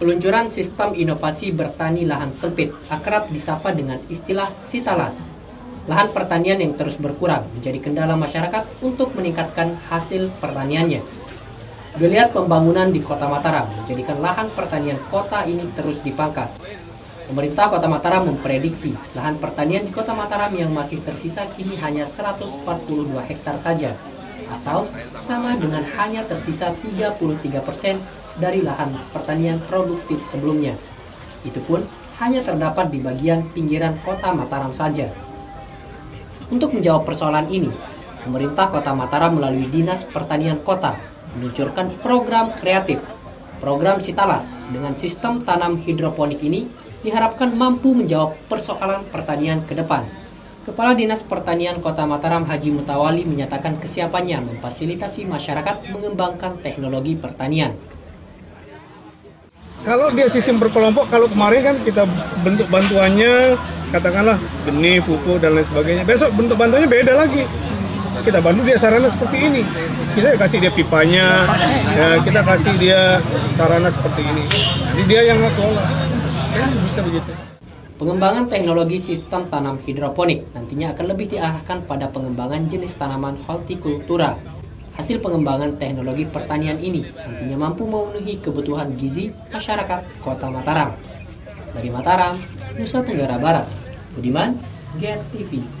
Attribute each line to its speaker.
Speaker 1: Peluncuran sistem inovasi bertani lahan sempit akrab disapa dengan istilah sitalas. Lahan pertanian yang terus berkurang menjadi kendala masyarakat untuk meningkatkan hasil pertaniannya. Geliat pembangunan di Kota Mataram menjadikan lahan pertanian kota ini terus dipangkas. Pemerintah Kota Mataram memprediksi lahan pertanian di Kota Mataram yang masih tersisa kini hanya 142 hektar saja atau sama dengan hanya tersisa 33 persen dari lahan pertanian produktif sebelumnya. Itu pun hanya terdapat di bagian pinggiran kota Mataram saja. Untuk menjawab persoalan ini, pemerintah kota Mataram melalui Dinas Pertanian Kota meluncurkan program kreatif. Program Sitalas dengan sistem tanam hidroponik ini diharapkan mampu menjawab persoalan pertanian ke depan. Kepala Dinas Pertanian Kota Mataram Haji Mutawali menyatakan kesiapannya memfasilitasi masyarakat mengembangkan teknologi pertanian.
Speaker 2: Kalau dia sistem berkelompok, kalau kemarin kan kita bentuk bantuannya, katakanlah benih, pupuk, dan lain sebagainya. Besok bentuk bantuannya beda lagi. Kita bantu dia sarana seperti ini. Kita kasih dia pipanya, ya, kita kasih dia sarana seperti ini. Jadi dia yang kelola. Bisa begitu.
Speaker 1: Pengembangan teknologi sistem tanam hidroponik nantinya akan lebih diarahkan pada pengembangan jenis tanaman hortikultura Hasil pengembangan teknologi pertanian ini nantinya mampu memenuhi kebutuhan gizi masyarakat Kota Mataram. Dari Mataram, Nusa Tenggara Barat, Budiman, GR TV.